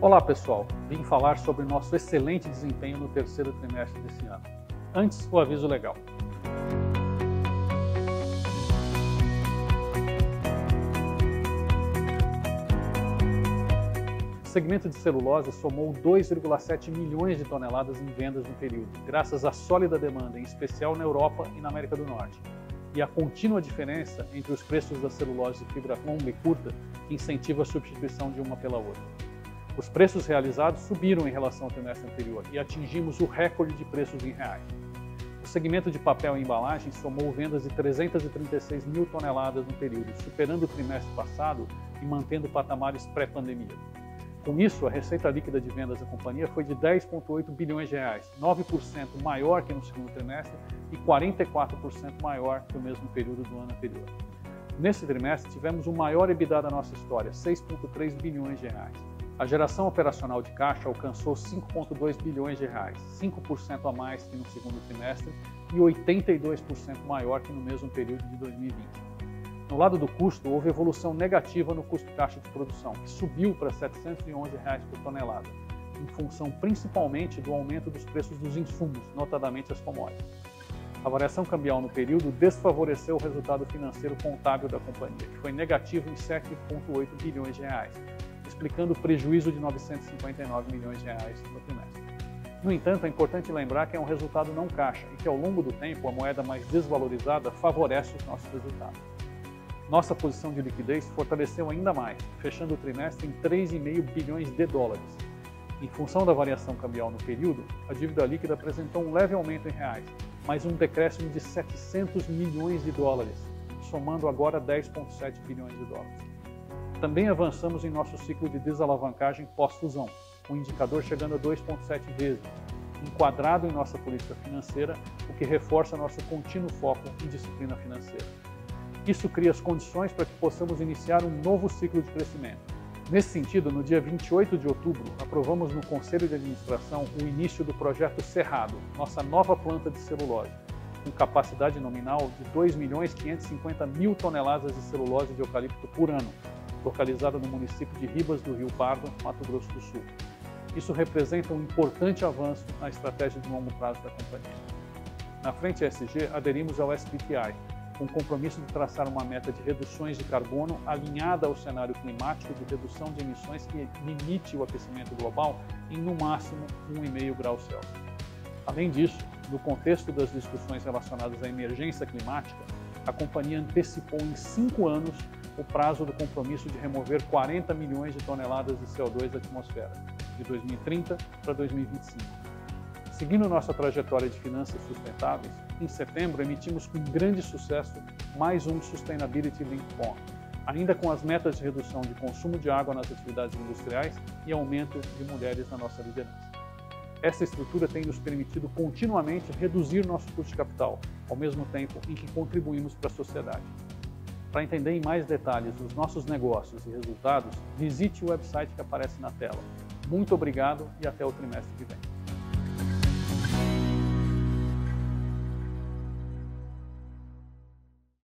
Olá pessoal, vim falar sobre nosso excelente desempenho no terceiro trimestre desse ano. Antes, o aviso legal. O segmento de celulose somou 2,7 milhões de toneladas em vendas no período, graças à sólida demanda, em especial na Europa e na América do Norte, e a contínua diferença entre os preços da celulose de fibra longa e curta que incentiva a substituição de uma pela outra. Os preços realizados subiram em relação ao trimestre anterior e atingimos o recorde de preços em reais. O segmento de papel e embalagem somou vendas de 336 mil toneladas no período, superando o trimestre passado e mantendo patamares pré-pandemia. Com isso, a receita líquida de vendas da companhia foi de 10,8 bilhões de reais, 9% maior que no segundo trimestre e 44% maior que o mesmo período do ano anterior. Nesse trimestre, tivemos o maior EBITDA da nossa história, 6,3 bilhões de reais. A geração operacional de caixa alcançou 5,2 bilhões de reais, 5% a mais que no segundo trimestre e 82% maior que no mesmo período de 2020. No lado do custo, houve evolução negativa no custo caixa de produção, que subiu para 711 reais por tonelada, em função principalmente do aumento dos preços dos insumos, notadamente as commodities. A variação cambial no período desfavoreceu o resultado financeiro contábil da companhia, que foi negativo em 7,8 bilhões de reais, explicando o prejuízo de 959 milhões de reais no trimestre. No entanto, é importante lembrar que é um resultado não caixa e que ao longo do tempo a moeda mais desvalorizada favorece os nossos resultados. Nossa posição de liquidez fortaleceu ainda mais, fechando o trimestre em 3,5 bilhões de dólares. Em função da variação cambial no período, a dívida líquida apresentou um leve aumento em reais, mas um decréscimo de 700 milhões de dólares, somando agora 10,7 bilhões de dólares. Também avançamos em nosso ciclo de desalavancagem pós-fusão, o indicador chegando a 2,7 vezes, enquadrado em nossa política financeira, o que reforça nosso contínuo foco em disciplina financeira. Isso cria as condições para que possamos iniciar um novo ciclo de crescimento. Nesse sentido, no dia 28 de outubro, aprovamos no Conselho de Administração o início do projeto Cerrado, nossa nova planta de celulose, com capacidade nominal de 2 milhões 550 mil toneladas de celulose de eucalipto por ano, localizada no município de Ribas do Rio Pardo, Mato Grosso do Sul. Isso representa um importante avanço na estratégia de longo prazo da companhia. Na frente ESG, aderimos ao SBTI, com o compromisso de traçar uma meta de reduções de carbono alinhada ao cenário climático de redução de emissões que limite o aquecimento global em no máximo 1,5 graus Celsius. Além disso, no contexto das discussões relacionadas à emergência climática, a companhia antecipou em cinco anos o prazo do compromisso de remover 40 milhões de toneladas de CO2 da atmosfera, de 2030 para 2025 Seguindo nossa trajetória de finanças sustentáveis, em setembro emitimos com grande sucesso mais um Sustainability Linked Bond, ainda com as metas de redução de consumo de água nas atividades industriais e aumento de mulheres na nossa liderança. Essa estrutura tem nos permitido continuamente reduzir nosso custo de capital, ao mesmo tempo em que contribuímos para a sociedade. Para entender em mais detalhes os nossos negócios e resultados, visite o website que aparece na tela. Muito obrigado e até o trimestre que vem.